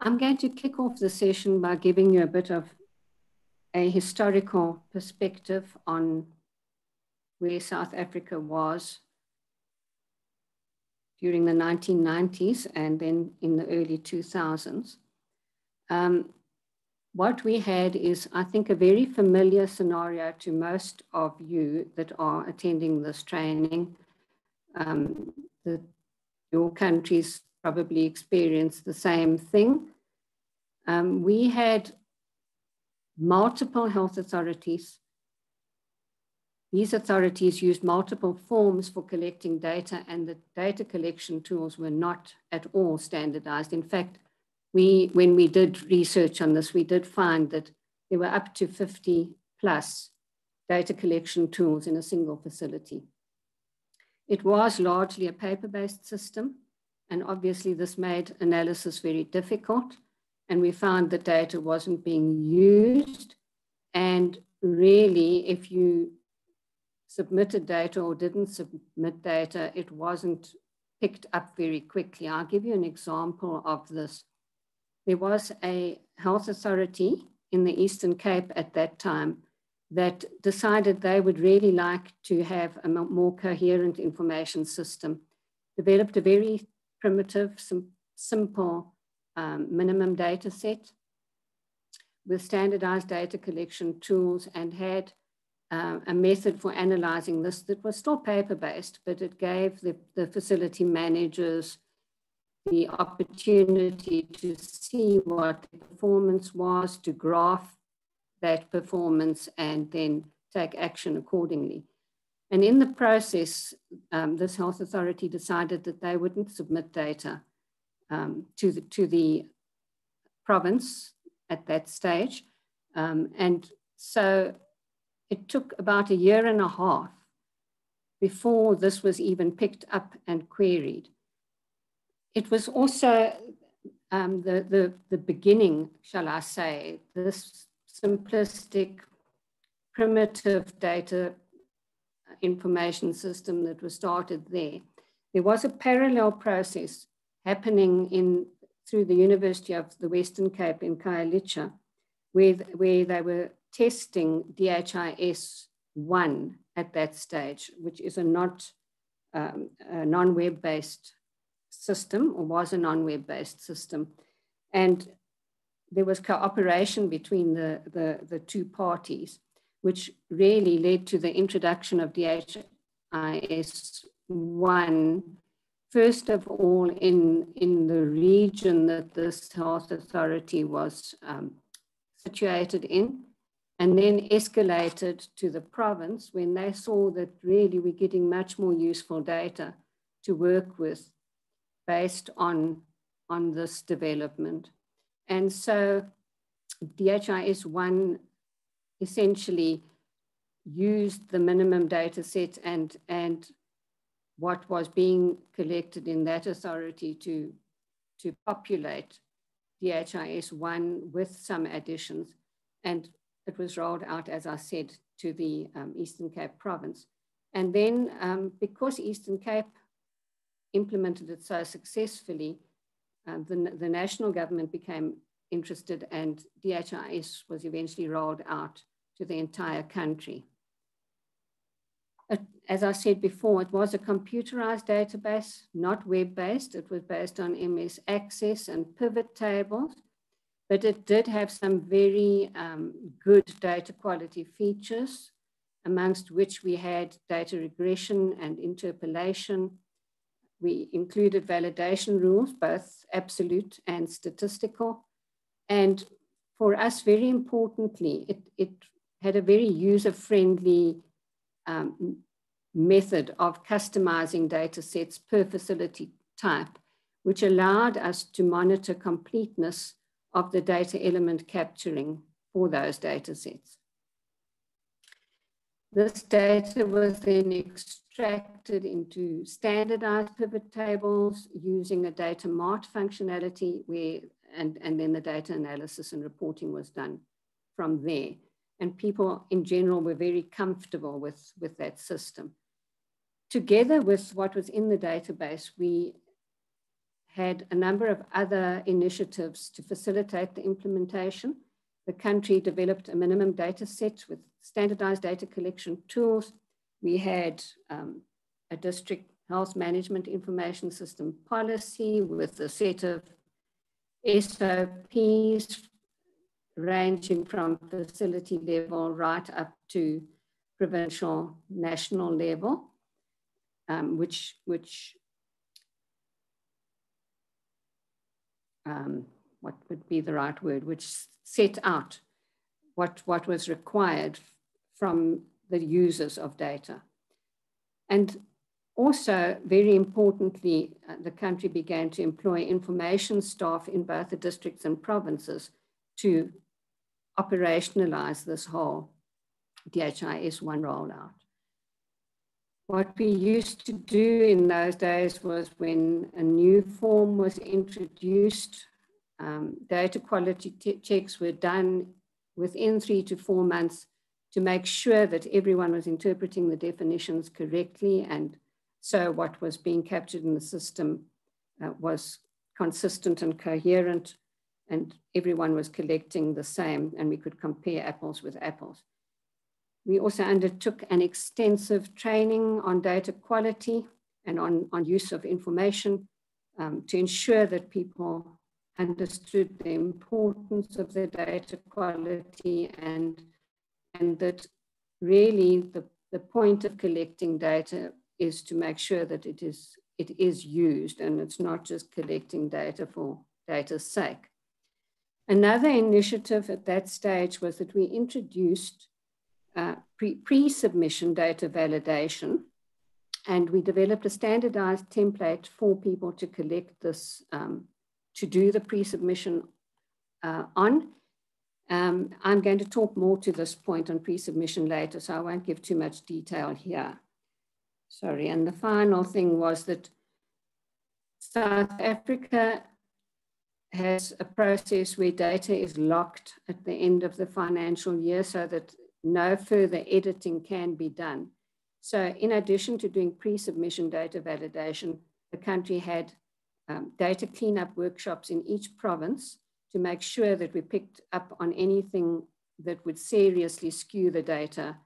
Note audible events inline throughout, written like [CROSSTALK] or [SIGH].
I'm going to kick off the session by giving you a bit of a historical perspective on where South Africa was during the 1990s and then in the early 2000s. Um, what we had is, I think, a very familiar scenario to most of you that are attending this training. Um, the, your countries probably experienced the same thing. Um, we had multiple health authorities. These authorities used multiple forms for collecting data and the data collection tools were not at all standardized. In fact, we, when we did research on this, we did find that there were up to 50 plus data collection tools in a single facility. It was largely a paper-based system, and obviously this made analysis very difficult, and we found the data wasn't being used, and really, if you submitted data or didn't submit data, it wasn't picked up very quickly. I'll give you an example of this there was a health authority in the Eastern Cape at that time that decided they would really like to have a more coherent information system, developed a very primitive, sim simple um, minimum data set with standardized data collection tools and had uh, a method for analyzing this that was still paper-based, but it gave the, the facility managers the opportunity to see what the performance was, to graph that performance, and then take action accordingly. And in the process, um, this health authority decided that they wouldn't submit data um, to, the, to the province at that stage. Um, and so it took about a year and a half before this was even picked up and queried it was also um, the, the, the beginning, shall I say, this simplistic, primitive data information system that was started there. There was a parallel process happening in through the University of the Western Cape in Khayelitsha, where, where they were testing DHIS 1 at that stage, which is a not um, non-web based system or was a non-web based system. And there was cooperation between the, the, the two parties, which really led to the introduction of DHIS 1, first of all in, in the region that this health authority was um, situated in, and then escalated to the province when they saw that really we're getting much more useful data to work with based on, on this development. And so DHIS 1 essentially used the minimum data set and, and what was being collected in that authority to, to populate DHIS 1 with some additions. And it was rolled out, as I said, to the um, Eastern Cape province. And then um, because Eastern Cape implemented it so successfully, um, the, the national government became interested and DHIS was eventually rolled out to the entire country. As I said before, it was a computerized database, not web-based. It was based on MS Access and pivot tables, but it did have some very um, good data quality features, amongst which we had data regression and interpolation, we included validation rules, both absolute and statistical. And for us, very importantly, it, it had a very user-friendly um, method of customizing data sets per facility type, which allowed us to monitor completeness of the data element capturing for those data sets. This data was then extracted into standardized pivot tables using a data mart functionality where, and, and then the data analysis and reporting was done from there. And people in general were very comfortable with, with that system. Together with what was in the database, we had a number of other initiatives to facilitate the implementation. The country developed a minimum data set with standardized data collection tools. We had um, a district health management information system policy with a set of SOPs ranging from facility level right up to provincial, national level, um, which, which um, what would be the right word, which set out what, what was required from the users of data. And also, very importantly, uh, the country began to employ information staff in both the districts and provinces to operationalize this whole DHIS one rollout. What we used to do in those days was when a new form was introduced, um, data quality checks were done within three to four months to make sure that everyone was interpreting the definitions correctly and so what was being captured in the system uh, was consistent and coherent, and everyone was collecting the same, and we could compare apples with apples. We also undertook an extensive training on data quality and on, on use of information um, to ensure that people understood the importance of the data quality and, and that really the, the point of collecting data is to make sure that it is, it is used and it's not just collecting data for data's sake. Another initiative at that stage was that we introduced uh, pre-submission data validation and we developed a standardized template for people to collect this, um, to do the pre-submission uh, on. Um, I'm going to talk more to this point on pre-submission later, so I won't give too much detail here. Sorry, and the final thing was that South Africa has a process where data is locked at the end of the financial year so that no further editing can be done. So in addition to doing pre-submission data validation, the country had um, data cleanup workshops in each province to make sure that we picked up on anything that would seriously skew the data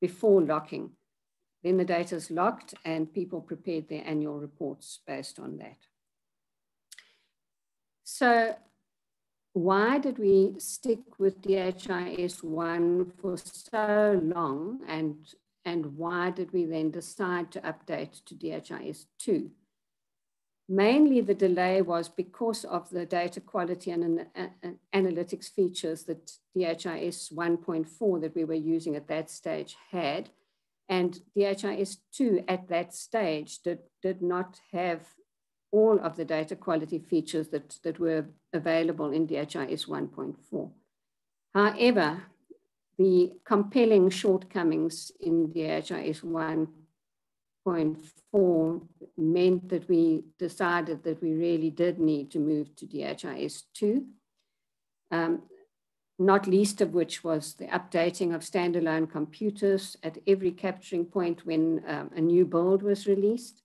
before locking. Then the data is locked and people prepared their annual reports based on that. So why did we stick with DHIS 1 for so long and, and why did we then decide to update to DHIS 2? Mainly the delay was because of the data quality and analytics features that DHIS 1.4 that we were using at that stage had and DHIS2 at that stage did, did not have all of the data quality features that, that were available in DHIS 1.4. However, the compelling shortcomings in DHIS 1.4 meant that we decided that we really did need to move to DHIS 2. Um, not least of which was the updating of standalone computers at every capturing point when um, a new build was released,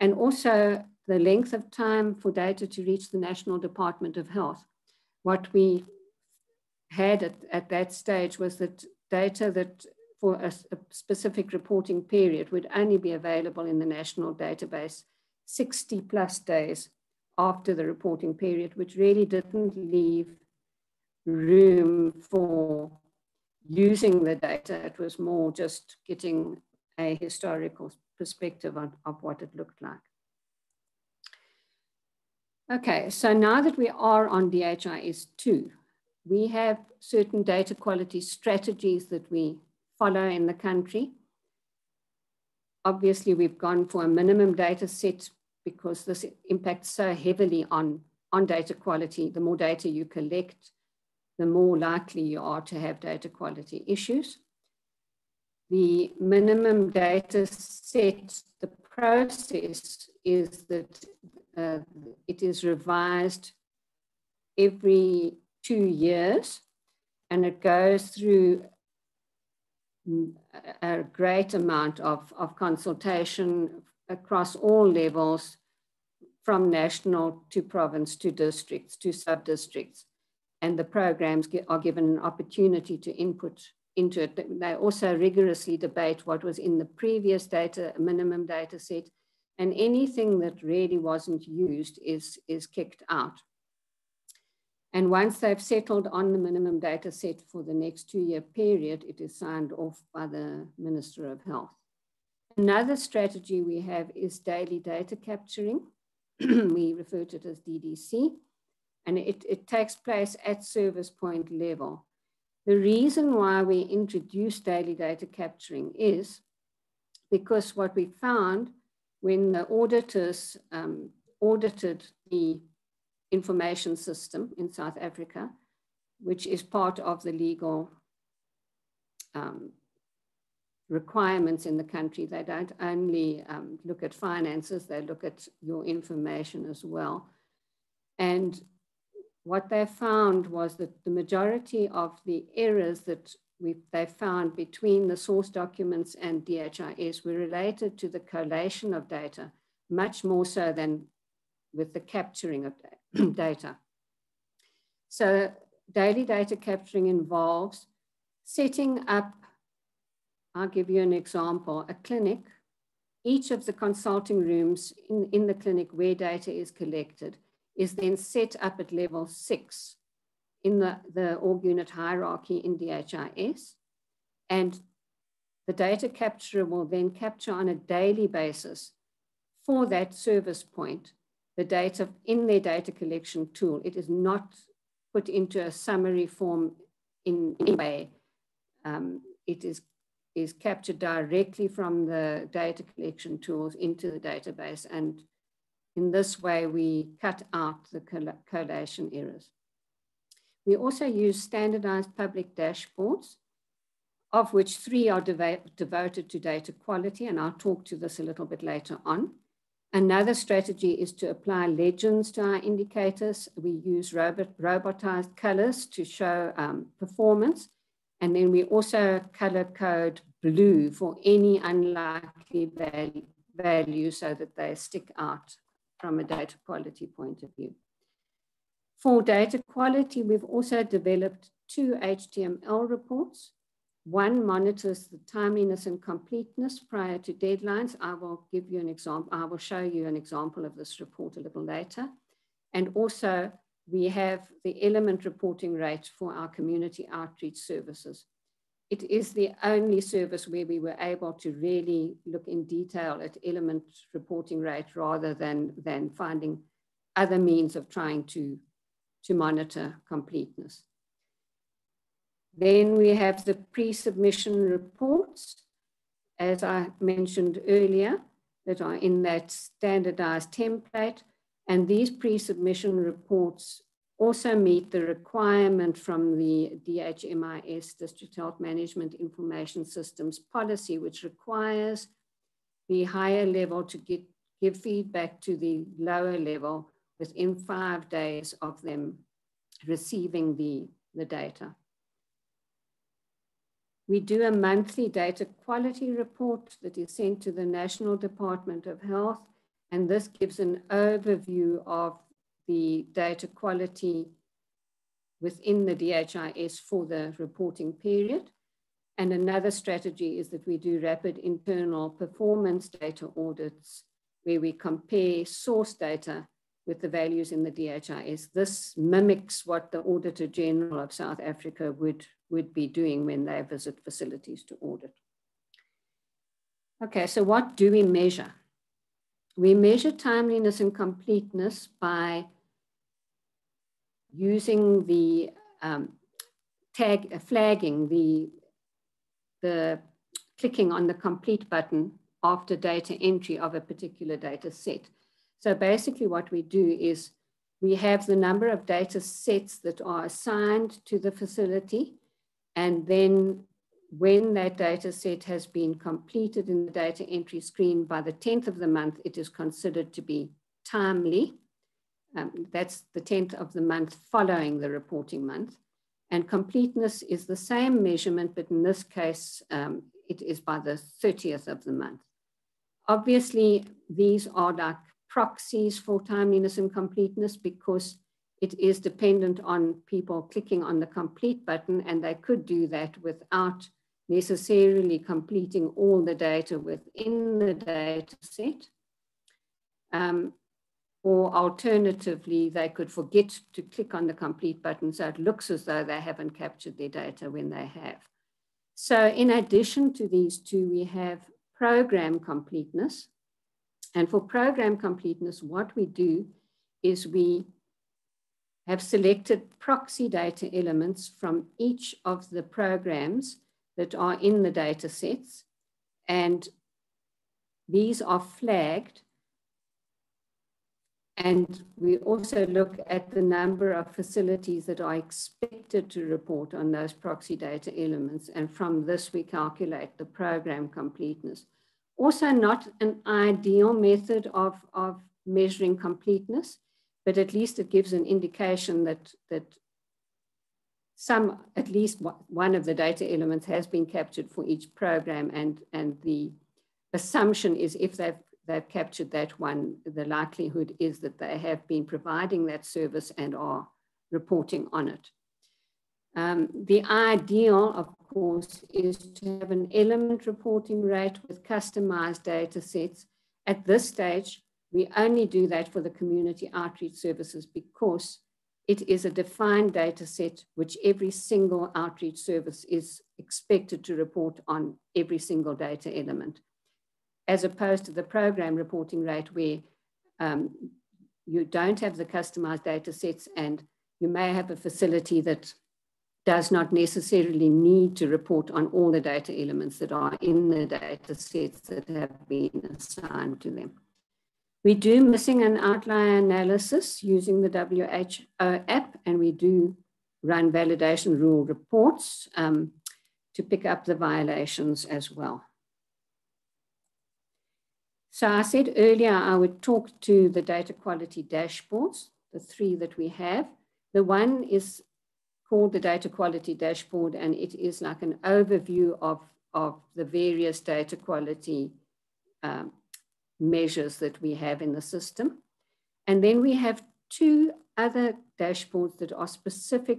and also the length of time for data to reach the National Department of Health. What we had at, at that stage was that data that for a, a specific reporting period would only be available in the national database 60 plus days after the reporting period, which really didn't leave room for using the data. It was more just getting a historical perspective on, of what it looked like. Okay, so now that we are on DHIS2, we have certain data quality strategies that we follow in the country. Obviously, we've gone for a minimum data set because this impacts so heavily on, on data quality. The more data you collect, the more likely you are to have data quality issues. The minimum data set, the process is that uh, it is revised every two years and it goes through a great amount of, of consultation across all levels from national to province to districts to sub-districts. And the programs are given an opportunity to input into it. They also rigorously debate what was in the previous data, minimum data set, and anything that really wasn't used is, is kicked out. And once they've settled on the minimum data set for the next two year period, it is signed off by the Minister of Health. Another strategy we have is daily data capturing. [CLEARS THROAT] we refer to it as DDC, and it, it takes place at service point level. The reason why we introduced daily data capturing is because what we found when the auditors um, audited the information system in South Africa, which is part of the legal um, requirements in the country. They don't only um, look at finances, they look at your information as well. And what they found was that the majority of the errors that we, they found between the source documents and DHIS were related to the collation of data, much more so than with the capturing of [CLEARS THROAT] data. So daily data capturing involves setting up, I'll give you an example, a clinic. Each of the consulting rooms in, in the clinic where data is collected is then set up at level six in the, the org unit hierarchy in DHIS. And the data capturer will then capture on a daily basis for that service point the data in their data collection tool. It is not put into a summary form in any way. Um, it is, is captured directly from the data collection tools into the database. And in this way, we cut out the collation errors. We also use standardized public dashboards, of which three are devoted to data quality, and I'll talk to this a little bit later on. Another strategy is to apply legends to our indicators. We use robot, robotized colors to show um, performance. And then we also color code blue for any unlikely value, value so that they stick out from a data quality point of view. For data quality, we've also developed two HTML reports. One monitors the timeliness and completeness prior to deadlines. I will give you an example. I will show you an example of this report a little later. And also we have the element reporting rate for our community outreach services. It is the only service where we were able to really look in detail at element reporting rate rather than, than finding other means of trying to, to monitor completeness. Then we have the pre-submission reports, as I mentioned earlier, that are in that standardized template. And these pre-submission reports also meet the requirement from the DHMIS, District Health Management Information Systems policy, which requires the higher level to get, give feedback to the lower level within five days of them receiving the, the data. We do a monthly data quality report that is sent to the National Department of Health, and this gives an overview of the data quality within the DHIS for the reporting period. And another strategy is that we do rapid internal performance data audits where we compare source data with the values in the DHIS. This mimics what the Auditor General of South Africa would would be doing when they visit facilities to audit. Okay, so what do we measure? We measure timeliness and completeness by using the um, tag, uh, flagging, the, the clicking on the complete button after data entry of a particular data set. So basically what we do is we have the number of data sets that are assigned to the facility and then when that data set has been completed in the data entry screen by the 10th of the month, it is considered to be timely. Um, that's the 10th of the month following the reporting month. And completeness is the same measurement, but in this case, um, it is by the 30th of the month. Obviously, these are like proxies for timeliness and completeness because it is dependent on people clicking on the complete button and they could do that without necessarily completing all the data within the data set. Um, or alternatively, they could forget to click on the complete button so it looks as though they haven't captured their data when they have. So in addition to these two, we have program completeness. And for program completeness, what we do is we have selected proxy data elements from each of the programs that are in the data sets. And these are flagged and we also look at the number of facilities that are expected to report on those proxy data elements. And from this, we calculate the program completeness. Also not an ideal method of, of measuring completeness, but at least it gives an indication that, that some, at least one of the data elements has been captured for each program and, and the assumption is if they've they've captured that one, the likelihood is that they have been providing that service and are reporting on it. Um, the ideal, of course, is to have an element reporting rate with customized data sets. At this stage, we only do that for the community outreach services because it is a defined data set which every single outreach service is expected to report on every single data element as opposed to the program reporting rate where um, you don't have the customized data sets and you may have a facility that does not necessarily need to report on all the data elements that are in the data sets that have been assigned to them. We do missing and outlier analysis using the WHO app, and we do run validation rule reports um, to pick up the violations as well. So I said earlier I would talk to the data quality dashboards, the three that we have. The one is called the data quality dashboard and it is like an overview of, of the various data quality um, measures that we have in the system. And then we have two other dashboards that are specific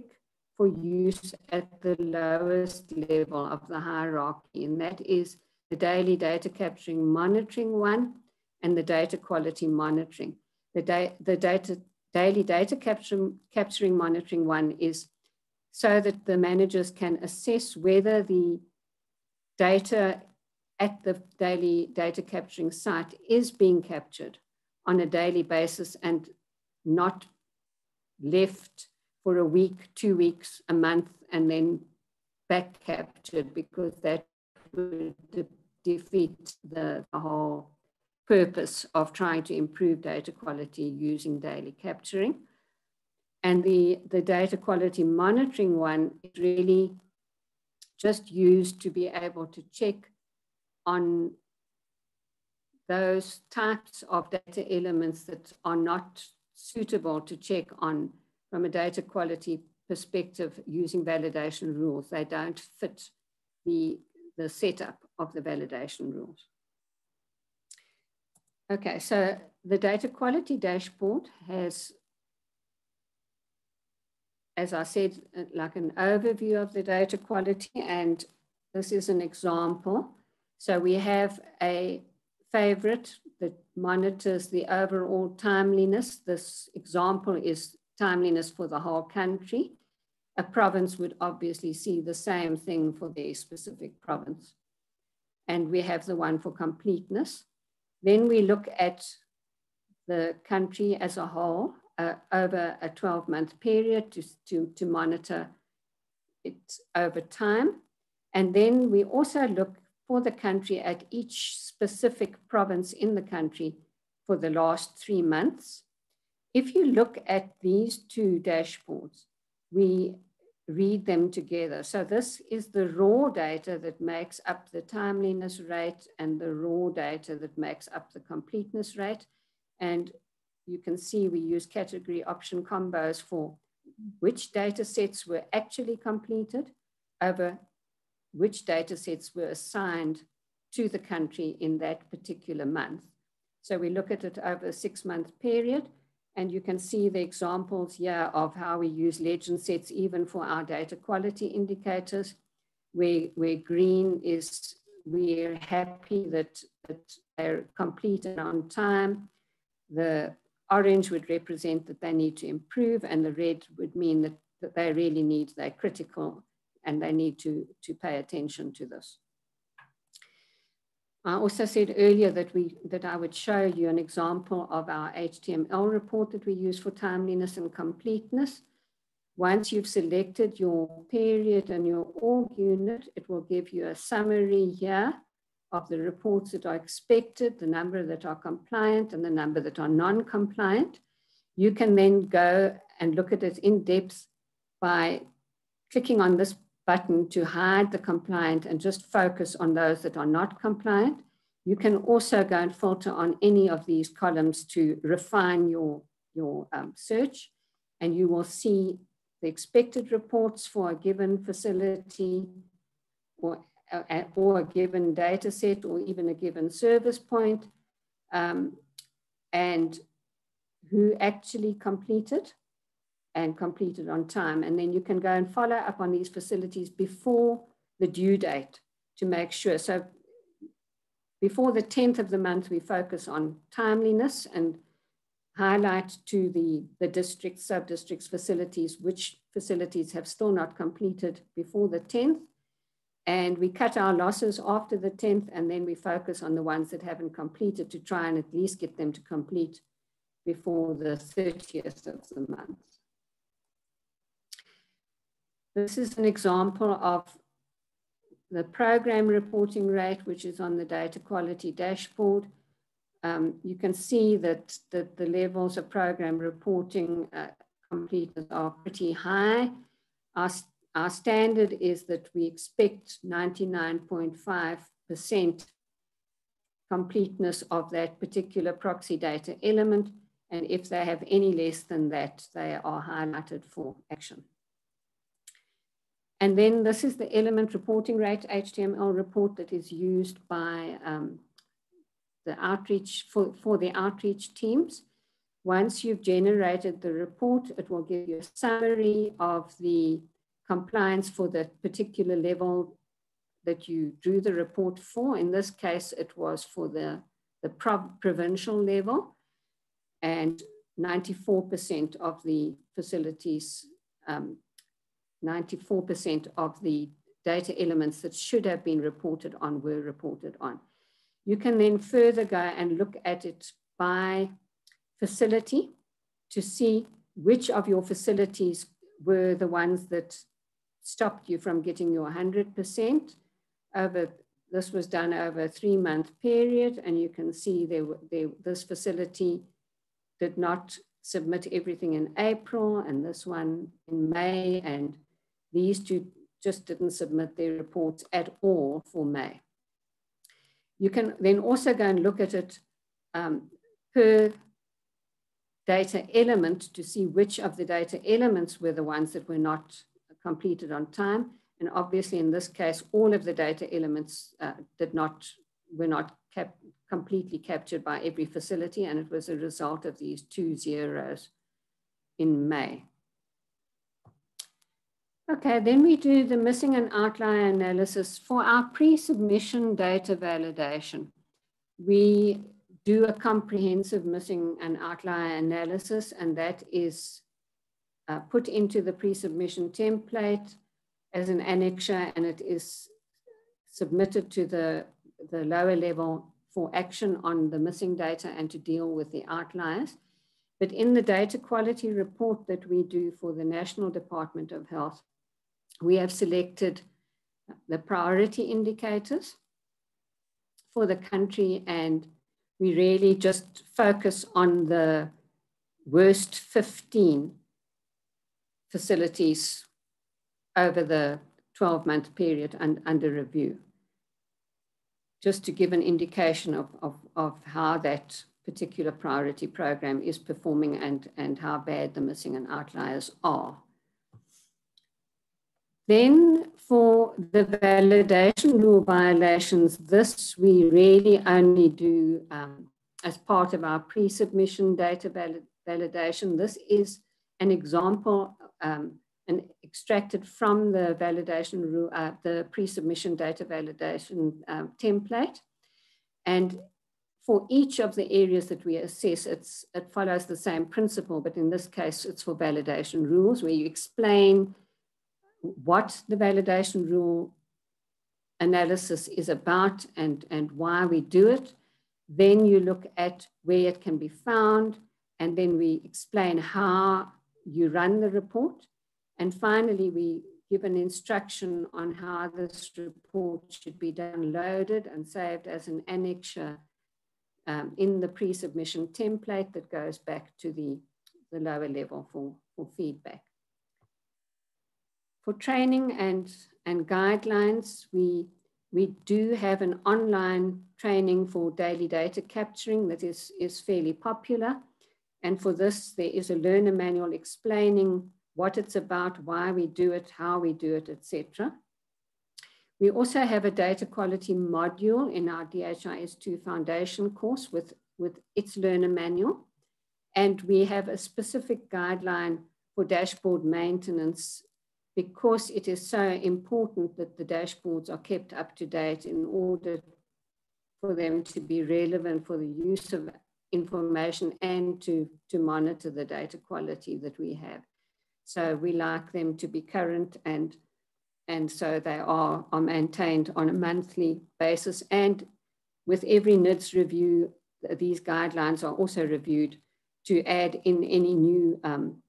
for use at the lowest level of the hierarchy, and that is the daily data capturing monitoring one, and the data quality monitoring. The, da the data, daily data capture, capturing monitoring one is so that the managers can assess whether the data at the daily data capturing site is being captured on a daily basis and not left for a week, two weeks, a month, and then back captured because that would defeat the, the whole purpose of trying to improve data quality using daily capturing. And the, the data quality monitoring one is really just used to be able to check on those types of data elements that are not suitable to check on from a data quality perspective using validation rules. They don't fit the the setup of the validation rules. Okay, so the data quality dashboard has, as I said, like an overview of the data quality, and this is an example. So we have a favorite that monitors the overall timeliness. This example is timeliness for the whole country a province would obviously see the same thing for their specific province. And we have the one for completeness. Then we look at the country as a whole uh, over a 12 month period to, to, to monitor it over time. And then we also look for the country at each specific province in the country for the last three months. If you look at these two dashboards, we read them together. So this is the raw data that makes up the timeliness rate and the raw data that makes up the completeness rate. And you can see we use category option combos for which data sets were actually completed over which data sets were assigned to the country in that particular month. So we look at it over a six month period and you can see the examples here of how we use legend sets even for our data quality indicators, where, where green is we're happy that, that they're complete and on time. The orange would represent that they need to improve and the red would mean that, that they really need, they're critical and they need to, to pay attention to this. I also said earlier that, we, that I would show you an example of our HTML report that we use for timeliness and completeness. Once you've selected your period and your org unit, it will give you a summary here of the reports that are expected, the number that are compliant and the number that are non-compliant. You can then go and look at it in depth by clicking on this button to hide the compliant and just focus on those that are not compliant. You can also go and filter on any of these columns to refine your, your um, search and you will see the expected reports for a given facility or, uh, or a given data set or even a given service point um, and who actually completed and completed on time. And then you can go and follow up on these facilities before the due date to make sure. So before the 10th of the month, we focus on timeliness and highlight to the, the district, sub-districts facilities, which facilities have still not completed before the 10th. And we cut our losses after the 10th, and then we focus on the ones that haven't completed to try and at least get them to complete before the 30th of the month. This is an example of the program reporting rate, which is on the data quality dashboard. Um, you can see that, that the levels of program reporting uh, completed are pretty high. Our, our standard is that we expect 99.5% completeness of that particular proxy data element. And if they have any less than that, they are highlighted for action. And then this is the element reporting rate HTML report that is used by um, the outreach for, for the outreach teams. Once you've generated the report, it will give you a summary of the compliance for the particular level that you drew the report for. In this case, it was for the, the provincial level and 94% of the facilities um, 94% of the data elements that should have been reported on were reported on. You can then further go and look at it by facility to see which of your facilities were the ones that stopped you from getting your 100% over this was done over a three month period and you can see there, there, this facility did not submit everything in April and this one in May and these two just didn't submit their reports at all for May. You can then also go and look at it um, per data element to see which of the data elements were the ones that were not completed on time. And obviously in this case, all of the data elements uh, did not, were not kept completely captured by every facility. And it was a result of these two zeros in May. Okay, then we do the missing and outlier analysis for our pre-submission data validation. We do a comprehensive missing and outlier analysis and that is uh, put into the pre-submission template as an annexure and it is submitted to the, the lower level for action on the missing data and to deal with the outliers. But in the data quality report that we do for the National Department of Health, we have selected the priority indicators for the country and we really just focus on the worst 15 facilities over the 12 month period and under review. Just to give an indication of, of, of how that particular priority program is performing and, and how bad the missing and outliers are. Then for the validation rule violations, this we really only do um, as part of our pre-submission data valid validation. This is an example um, and extracted from the validation rule, uh, the pre-submission data validation um, template. And for each of the areas that we assess, it's, it follows the same principle, but in this case, it's for validation rules where you explain what the validation rule analysis is about and, and why we do it. Then you look at where it can be found, and then we explain how you run the report. And finally, we give an instruction on how this report should be downloaded and saved as an annexure um, in the pre-submission template that goes back to the, the lower level for, for feedback. For training and, and guidelines, we, we do have an online training for daily data capturing that is, is fairly popular. And for this, there is a learner manual explaining what it's about, why we do it, how we do it, etc. We also have a data quality module in our DHIS2 foundation course with, with its learner manual. And we have a specific guideline for dashboard maintenance because it is so important that the dashboards are kept up to date in order for them to be relevant for the use of information and to, to monitor the data quality that we have. So we like them to be current and, and so they are, are maintained on a monthly basis. And with every NIDS review, these guidelines are also reviewed to add in any new um,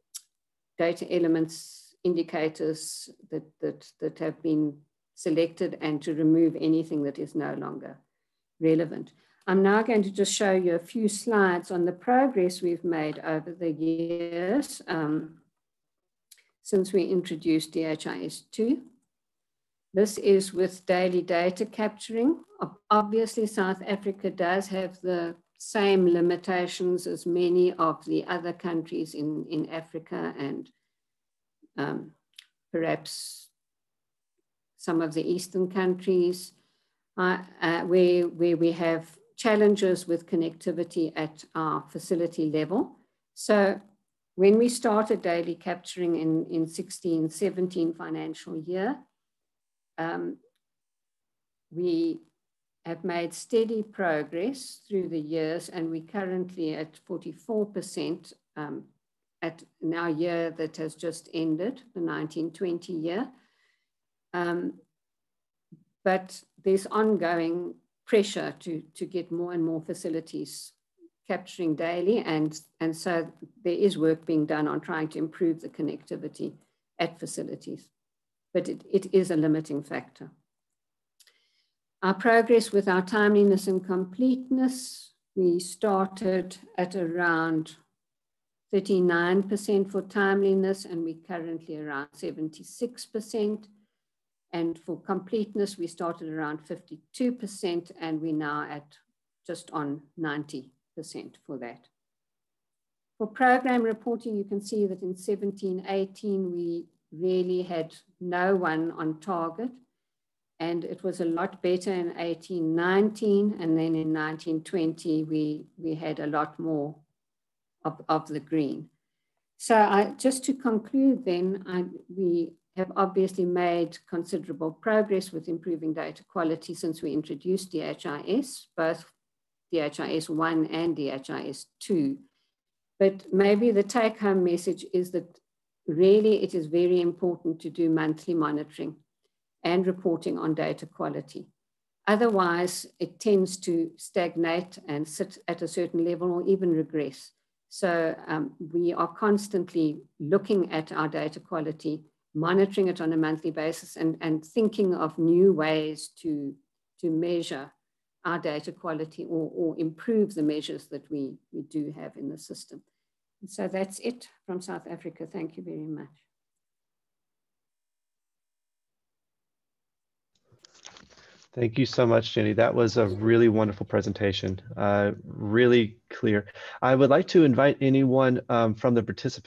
data elements, indicators that, that, that have been selected and to remove anything that is no longer relevant. I'm now going to just show you a few slides on the progress we've made over the years. Um, since we introduced DHIS2. This is with daily data capturing. Obviously, South Africa does have the same limitations as many of the other countries in, in Africa and um, perhaps some of the Eastern countries, uh, uh, where, where we have challenges with connectivity at our facility level. So when we started daily capturing in, in 16, 17 financial year, um, we have made steady progress through the years and we're currently at 44% um, at our year that has just ended, the 1920 year. Um, but there's ongoing pressure to, to get more and more facilities capturing daily. And, and so there is work being done on trying to improve the connectivity at facilities, but it, it is a limiting factor. Our progress with our timeliness and completeness, we started at around 39% for timeliness and we're currently around 76%. And for completeness, we started around 52% and we're now at just on 90% for that. For program reporting, you can see that in 17, 18, we really had no one on target. And it was a lot better in 18, 19. And then in 19, 20, we, we had a lot more of, of the green. So I, just to conclude then, I, we have obviously made considerable progress with improving data quality since we introduced DHIS, both DHIS 1 and DHIS 2. But maybe the take home message is that really it is very important to do monthly monitoring and reporting on data quality. Otherwise, it tends to stagnate and sit at a certain level or even regress. So um, we are constantly looking at our data quality, monitoring it on a monthly basis and, and thinking of new ways to, to measure our data quality or, or improve the measures that we, we do have in the system. And so that's it from South Africa. Thank you very much. Thank you so much, Jenny. That was a really wonderful presentation, uh, really clear. I would like to invite anyone um, from the participants